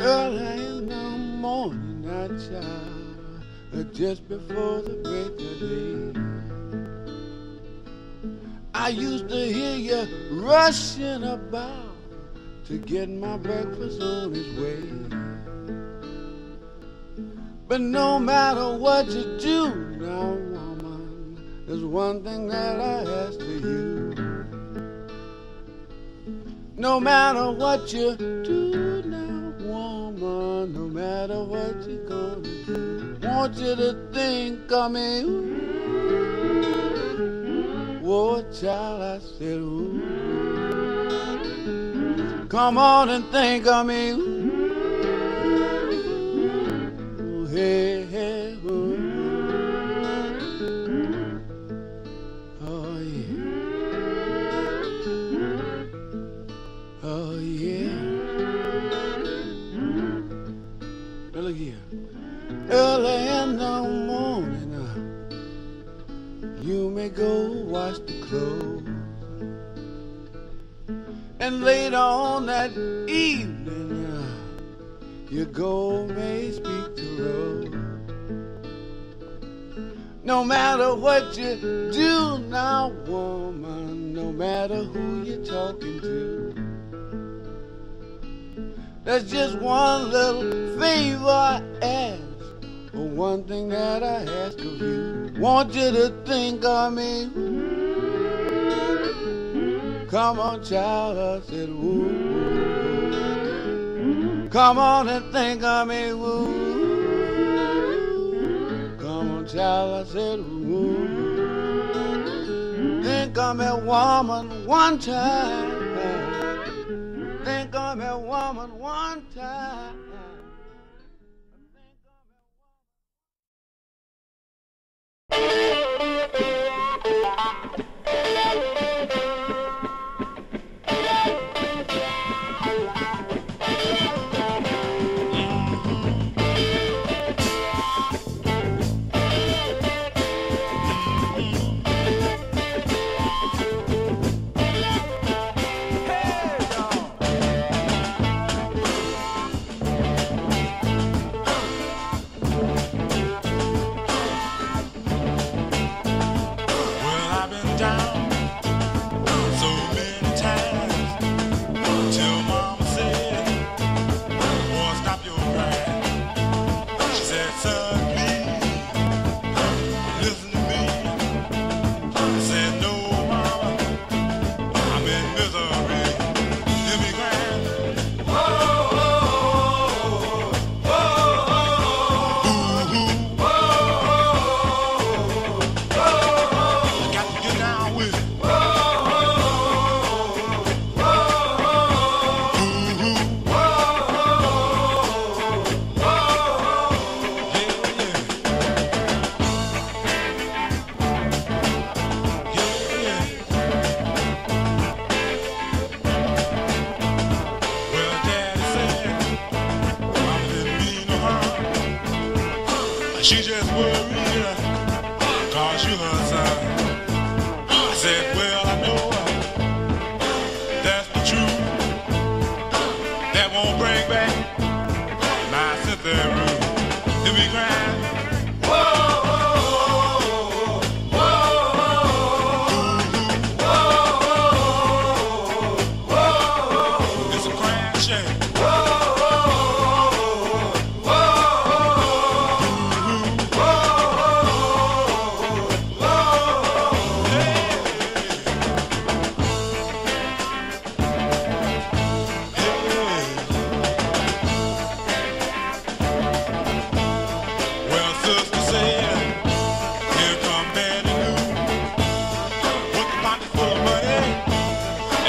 Early in the morning, I child, uh, just before the break of day. I used to hear you rushing about to get my breakfast on its way. But no matter what you do now, woman, there's one thing that I ask of you. No matter what you do matter what you're gonna do, want you to think of me. Ooh, whoa, child, I said, ooh. Come on and think of me. Ooh, hey, hey, you may go wash the clothes. And later on that evening, uh, you go may speak to Rose. No matter what you do now, woman, no matter who you're talking to. There's just one little favor I ask, or one thing that I ask of you. Want you to think of me. Come on, child, I said, woo. Come on and think of me, woo. Come on, child, I said, woo. Think of me, woman, one time. Think of me, woman, one time.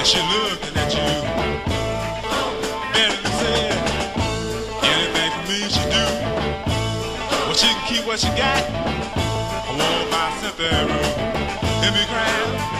She looking at you. Betty Lou said, anything for me she do. Well, she can keep what she got. I want my Cynthy-Ruth. Hear me crying.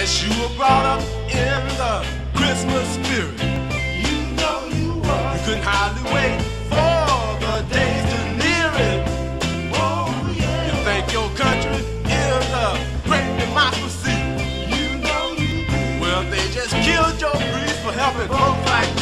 Yes, you were brought up in the Christmas spirit. You know you were. You couldn't hardly wait for the days to near it. Oh, yeah. You thank your country in the great democracy. You know you did. Well, they just killed your priest for helping folks like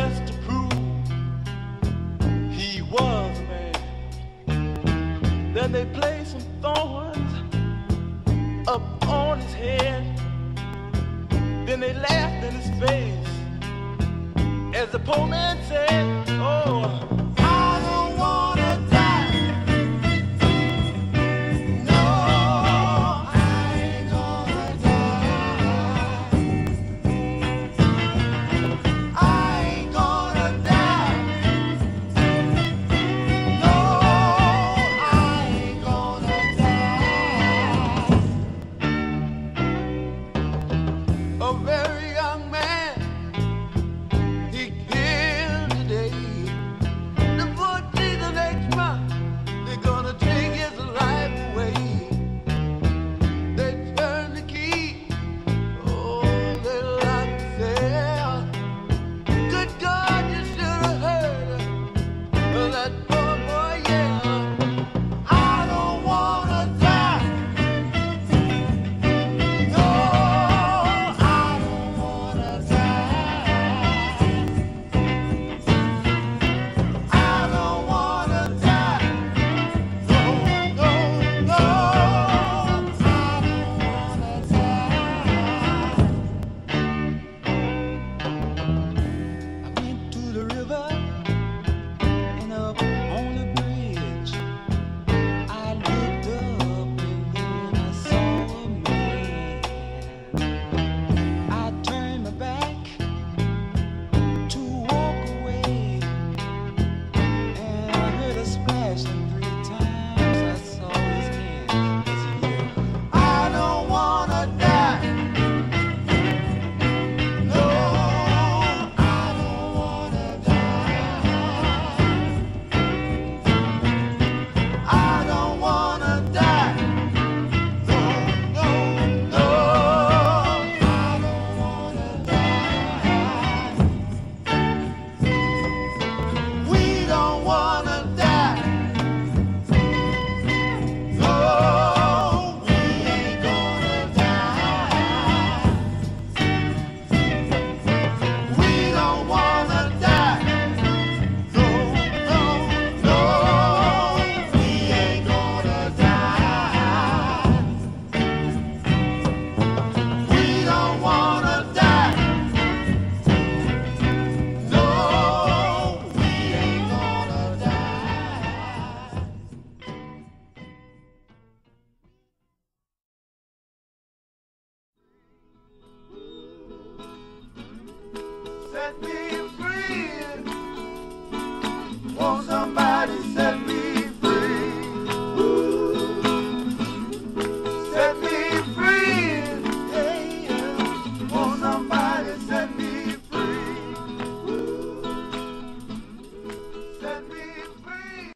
just to prove he was a man. Then they placed some thorns up on his head. Then they laughed in his face as the poor man said, Oh.